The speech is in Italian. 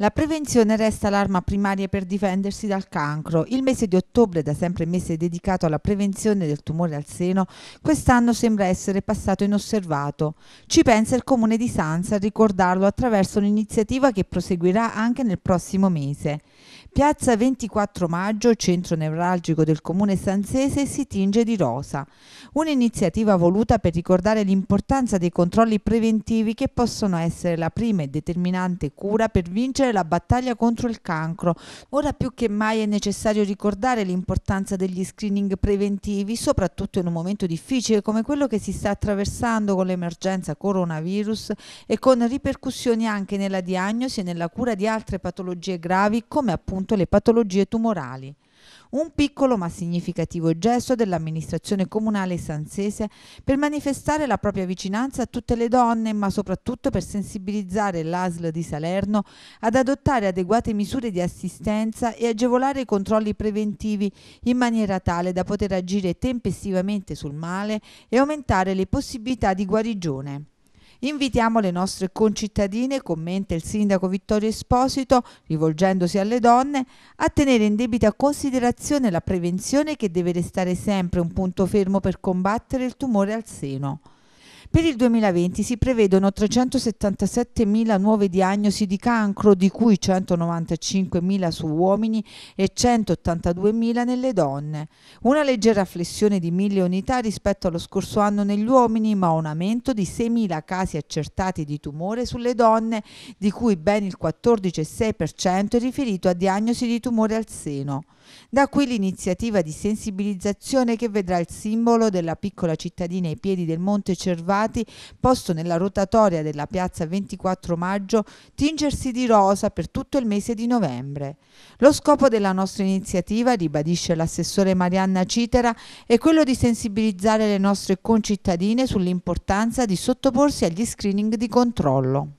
La prevenzione resta l'arma primaria per difendersi dal cancro. Il mese di ottobre, da sempre mese dedicato alla prevenzione del tumore al seno, quest'anno sembra essere passato inosservato. Ci pensa il Comune di Sanza a ricordarlo attraverso un'iniziativa che proseguirà anche nel prossimo mese. Piazza 24 Maggio, centro nevralgico del Comune sanzese, si tinge di rosa. Un'iniziativa voluta per ricordare l'importanza dei controlli preventivi che possono essere la prima e determinante cura per vincere la battaglia contro il cancro. Ora più che mai è necessario ricordare l'importanza degli screening preventivi, soprattutto in un momento difficile come quello che si sta attraversando con l'emergenza coronavirus e con ripercussioni anche nella diagnosi e nella cura di altre patologie gravi come appunto le patologie tumorali. Un piccolo ma significativo gesto dell'amministrazione comunale sanzese per manifestare la propria vicinanza a tutte le donne, ma soprattutto per sensibilizzare l'ASL di Salerno ad adottare adeguate misure di assistenza e agevolare i controlli preventivi in maniera tale da poter agire tempestivamente sul male e aumentare le possibilità di guarigione. Invitiamo le nostre concittadine, commenta il sindaco Vittorio Esposito, rivolgendosi alle donne, a tenere in debita considerazione la prevenzione che deve restare sempre un punto fermo per combattere il tumore al seno. Per il 2020 si prevedono 377.000 nuove diagnosi di cancro, di cui 195.000 su uomini e 182.000 nelle donne. Una leggera flessione di 1.000 unità rispetto allo scorso anno negli uomini, ma un aumento di 6.000 casi accertati di tumore sulle donne, di cui ben il 14,6% è riferito a diagnosi di tumore al seno. Da qui l'iniziativa di sensibilizzazione che vedrà il simbolo della piccola cittadina ai piedi del Monte Cervati, posto nella rotatoria della piazza 24 maggio, tingersi di rosa per tutto il mese di novembre. Lo scopo della nostra iniziativa, ribadisce l'assessore Marianna Citera, è quello di sensibilizzare le nostre concittadine sull'importanza di sottoporsi agli screening di controllo.